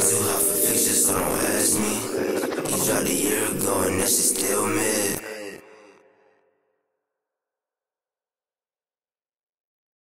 Too hot for pictures, so don't ask me. You dropped a year ago and that shit still mid.